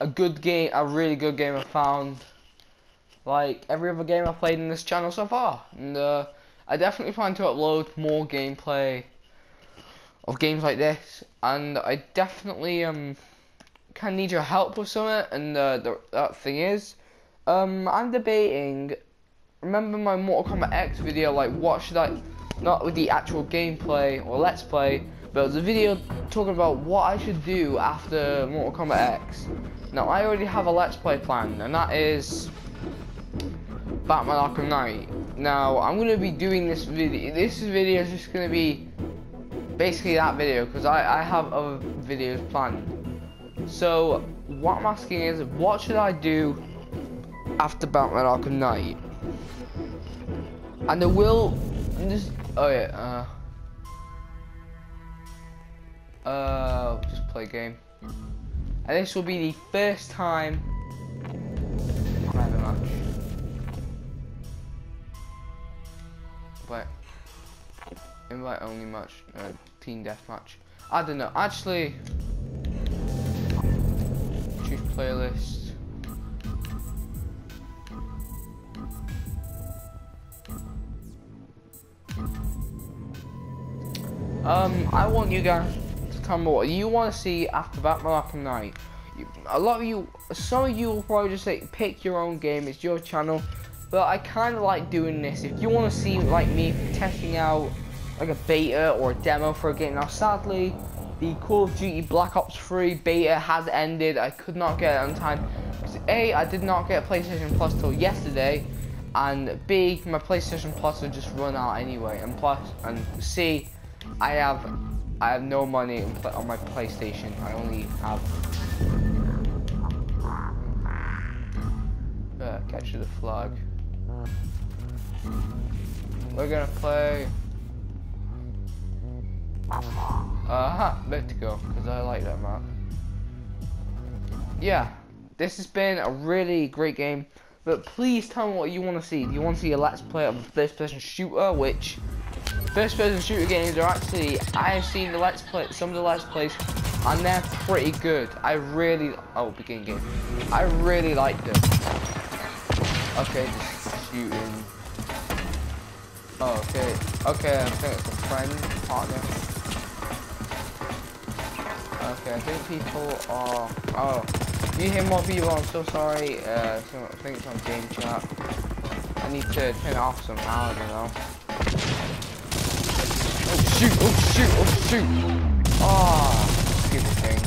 a good game, a really good game I found. Like every other game I've played in this channel so far. And uh, I definitely plan to upload more gameplay of games like this. And I definitely um kind of need your help with something. And uh, the that thing is, um, I'm debating. Remember my Mortal Kombat X video? Like, what should I? Not with the actual gameplay or let's play, but it was a video talking about what I should do after Mortal Kombat X. Now, I already have a let's play plan, and that is Batman Arkham Knight. Now, I'm going to be doing this video. This video is just going to be basically that video, because I, I have other videos planned. So, what I'm asking is, what should I do after Batman Arkham Knight? And I will just oh yeah, uh uh just play game. And this will be the first time I have a match. Wait. Invite only match, uh, team death match. I don't know. Actually, choose playlist. Um, I want you guys to what you want to see after Batman Arkham Knight. You, a lot of you, some of you will probably just say, pick your own game, it's your channel. But I kind of like doing this. If you want to see, like me, testing out like a beta or a demo for a game. Now, sadly, the Call of Duty Black Ops 3 beta has ended. I could not get it on time. A, I did not get PlayStation Plus till yesterday. And B, my PlayStation Plus would just run out anyway. And plus, and C, I have I have no money on my PlayStation. I only have uh, capture the flag. We're gonna play. Uh huh, Vertigo, because I like that map. Yeah, this has been a really great game. But please tell me what you want to see. Do you want to see a let's play of a first person shooter, which First person shooter games are actually, I have seen the let's play, some of the let's plays, and they're pretty good. I really, oh, begin game. I really like them. Okay, just shooting. Oh, okay. Okay, I think it's a friend, partner. Okay, I think people are, oh. You hear more people, I'm so sorry. Uh, so I think it's on game chat. I need to turn it off somehow, I don't know. Shoot, oh shoot, oh shoot. Ah, oh, stupid thing.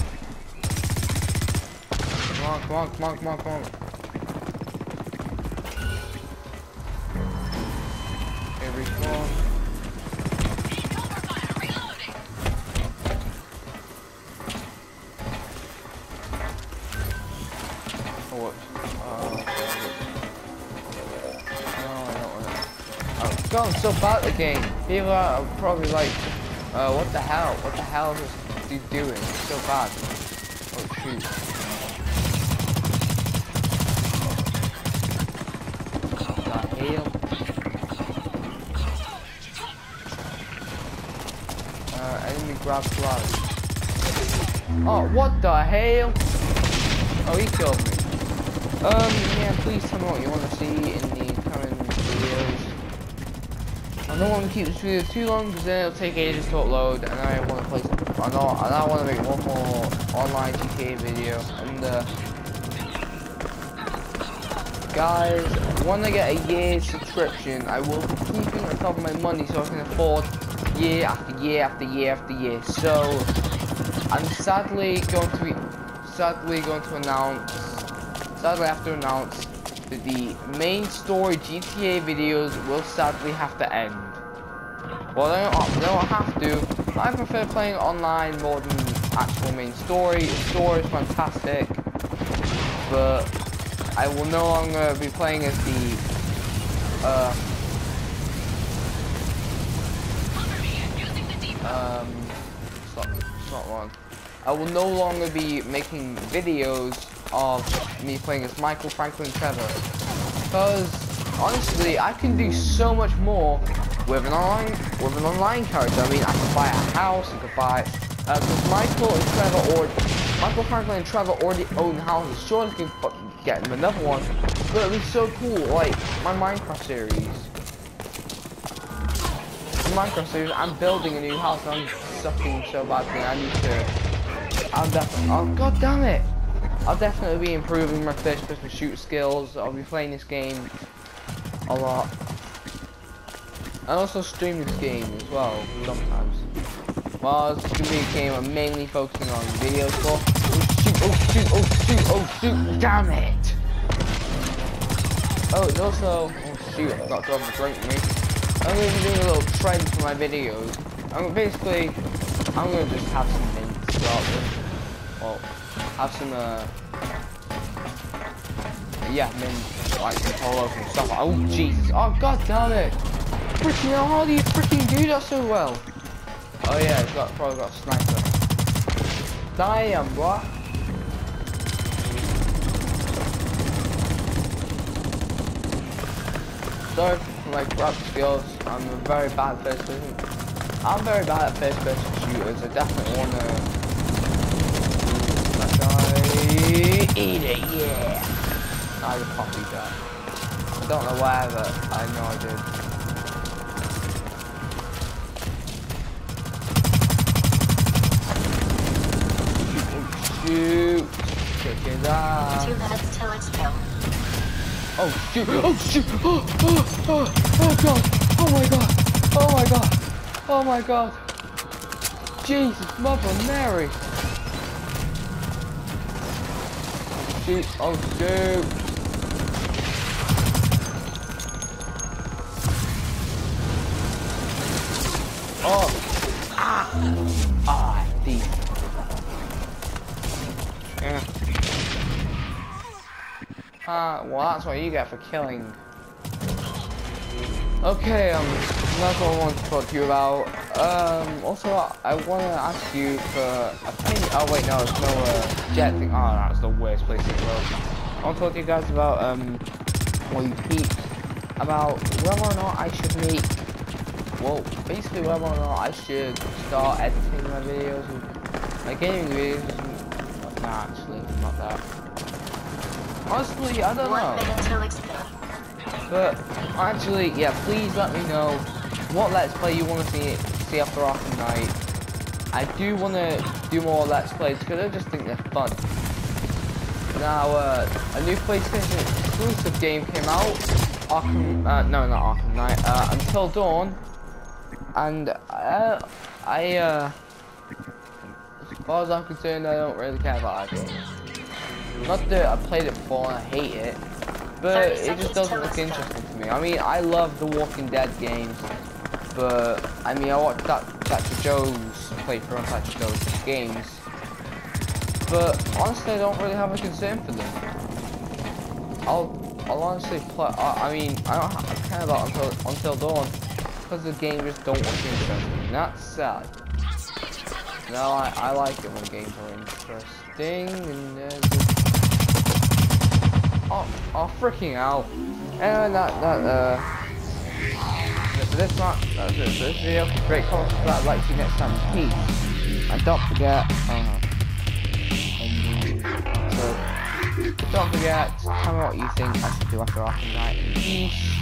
Come on, come on, come on, come on, come on. We go. Going so bad the game. People are probably like, uh, what the hell? What the hell is he doing? It's so bad. Oh shoot. The hell? Uh, enemy grab flag. Oh, what the hell? Oh, he killed me. Um, yeah, please tell me what you want to see in the coming videos. I don't want to keep this video too long because then it'll take ages to upload and I want to play I know, and I want to make one more online GTA video and uh, guys, when I get a year subscription I will be keeping on top of my money so I can afford year after year after year after year. So I'm sadly going to be sadly going to announce sadly I have to announce the main story GTA videos will sadly have to end. Well, they don't, they don't have to. I prefer playing online more than actual main story. The story is fantastic, but I will no longer be playing as the uh, um, not, wrong. I will no longer be making videos of me playing as Michael Franklin Trevor. Because honestly, I can do so much more with an online with an online character. I mean, I could buy a house, I could buy because uh, Michael and Trevor or Michael Franklin and Trevor already own houses. Sure, they can get him another one, but it'd be so cool. Like my Minecraft series. The Minecraft series, I'm building a new house and I'm sucking so badly. I need to. I'm definitely. Oh god damn it! I'll definitely be improving my first person shoot skills. I'll be playing this game a lot. I also stream this game as well sometimes. Well, it's gonna be a game I'm mainly focusing on videos for. Oh shoot, oh shoot, oh shoot, oh shoot, damn it! Oh, it's also, oh shoot, I forgot to have a drink me. I'm gonna be doing a little trend for my videos. I'm basically, I'm gonna just have some mints start. Well, have some, uh, yeah, mint, like some polos and stuff. Oh Jesus, oh god damn it! Freaking hell, how do you freaking do that so well? Oh yeah, it's got probably got a sniper. Damn, what? For my corrupt skills. I'm a very bad first person. I'm very bad at first person shooters. I definitely that guy eat it, yeah. I probably that. I don't know why, but I know I did. shoot. Check it out. Two minutes till it's. Oh shoot! Oh shoot! Oh, oh, oh, oh god! Oh my god! Oh my god! Oh my god! Jesus, Mother Mary! Shoot! Oh shoot! Oh! Ah! Ah! Thief! Yeah. Ah, well that's what you get for killing. Okay, um, that's what I want to talk to you about. Um, also, I want to ask you for opinion. Oh wait, no, it's no uh, jet thing. Oh, that's the worst place in the world. I want to talk to you guys about um, what you peep about whether or not I should make. Well, basically whether or not I should start editing my videos, my gaming videos. Nah, actually, not that. Honestly, I don't know. minute till it's filled. But actually, yeah, please let me know what Let's Play you want to see see after Arkham Knight. I do want to do more Let's Plays because I just think they're fun. Now, uh, a new PlayStation exclusive game came out. Arkham, uh, no, not Arkham Knight. Uh, Until Dawn, and uh, I, uh, as far as I'm concerned, I don't really care about that game. Not that I played it before and I hate it, but it just doesn't look interesting to me. I mean, I love the Walking Dead games, but I mean, I watched that Thatcher Joe's playthrough on Thatcher Joe's games, but honestly, I don't really have a concern for them. I'll, I'll honestly play. I, I mean, I don't ha- I care about Until Until Dawn because the game just don't look interesting. That's sad. No, I, I like it when games are interesting and uh, just Oh, oh, freaking out. And that, that, uh, this one, that's it for this video. Great comments for that. Like, see you next time. Peace. And don't forget, uh, so, don't forget, tell me what you think I should do after Arkham Knight. Peace.